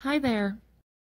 hi there.